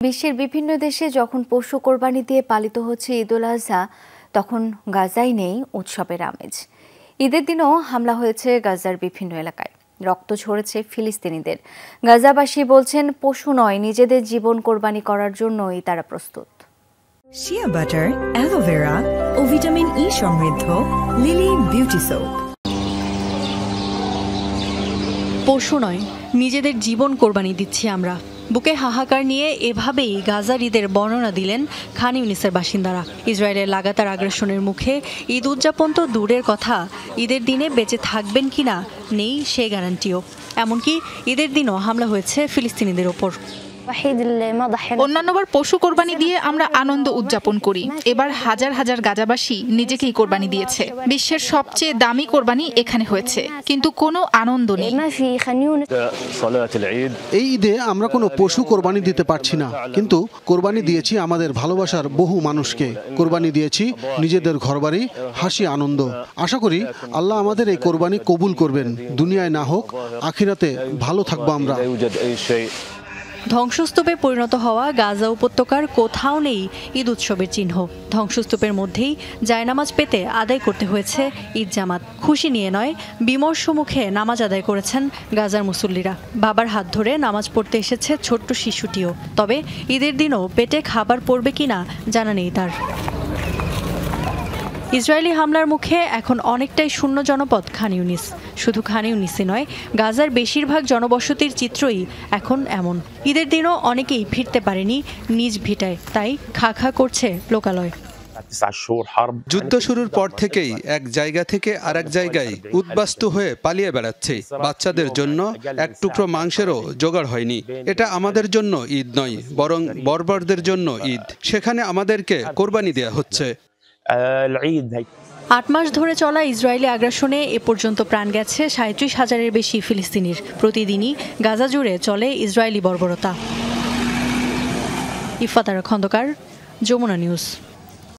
বিশ্বের বিভিন্ন দেশে যখন পশু কোরবানি দিয়ে পালিত হচ্ছে ঈদ উল আজহা তখন গাজায় নেই উৎসবের আমেজ। ঈদের দিনও হামলা হয়েছে গাজার বিভিন্ন এলাকায়। রক্ত ঝরেছে ফিলিস্তিনিদের। গাজাবাসী বলছেন পশু নয় নিজেদের জীবন কোরবানি করার জন্যই তারা প্রস্তুত। শিয়া বাটার অ্যালোভেরা ও ভিটামিন ই সমৃদ্ধ লিলি বিউটি সোপ পশু নয় নিজেদের জীবন কোরবানি দিচ্ছি আমরা। বুকে হাহাকার নিয়ে এভাবেই গাজার ঈদের বর্ণনা দিলেন খান ইউনিসের বাসিন্দারা। ইসরায়েলের লাগাতার আগ্রাসনের মুখে ঈদ উদযাপন তো দূরের কথা, ঈদের দিনে বেঁচে থাকবেন কিনা নেই সে গ্যারান্টিও। এমনকি ঈদের দিনও হামলা হয়েছে ফিলিস্তিনিদের ওপর। অন্যান্যবার পশু কোরবানি দিয়ে আমরা আনন্দ উদযাপন করি। এবার হাজার হাজার গাজাবাসী নিজেকেই কোরবানি দিয়েছে। বিশ্বের সবচেয়ে দামি কোরবানি এখানে হয়েছে। কিন্তু কোনো আনন্দ নেই। এই ঈদে আমরা কোনো পশু কোরবানি দিতে পারছি না। কিন্তু কোরবানি দিয়েছি আমাদের ভালোবাসার বহু মানুষকে। কোরবানি দিয়েছি নিজেদের ঘরবাড়ি হাসি আনন্দ। আশা করি আল্লাহ আমাদের এই কোরবানি কবুল করবেন। দুনিয়ায় না হোক আখিরাতে ভালো থাকব আমরা। ধ্বংসস্তূপে পরিণত হওয়া গাজা উপত্যকার কোথাও নেই ঈদ উৎসবের চিহ্ন। ধ্বংসস্তূপের মধ্যেই জায়নামাজ পেতে আদায় করতে হয়েছে ঈদ জামাত। খুশি নিয়ে নয়, বিমর্ষ মুখে নামাজ আদায় করেছেন গাজার মুসল্লিরা। বাবার হাত ধরে নামাজ পড়তে এসেছে ছোট্ট শিশুটিও। তবে ঈদের দিনও পেটে খাবার পড়বে কিনা জানা নেই তার। ইসরায়েলি হামলার মুখে এখন অনেকটাই শূন্য জনপদ খান ইউনিস। শুধু খান ইউনিসই নয়, গাজার বেশিরভাগ জনবসতির চিত্রই এখন এমন। ঈদের দিনও অনেকেই ফিরতে পারেনি নিজ ভিটায়, তাই খা খা করছে লোকালয়। যুদ্ধ শুরুর পর থেকেই এক জায়গা থেকে আর এক জায়গায় উদ্বাস্তু হয়ে পালিয়ে বেড়াচ্ছে। বাচ্চাদের জন্য এক টুকরো মাংসেরও জোগাড় হয়নি। এটা আমাদের জন্য ঈদ নয়, বরং বর্বরদের জন্য ঈদ। সেখানে আমাদেরকে কোরবানি দেয়া হচ্ছে। العيد هي আট মাস ধরে চলা ইসরায়েলি আগ্রাসনে এ পর্যন্ত প্রাণ গেছে সাঁত্রিশ হাজারের বেশি ফিলিস্তিনির প্রতিদিনই গাজা জুড়ে চলে ইসরায়েলি বর্বরতা ইফাতারা খন্দকার যমুনা নিউজ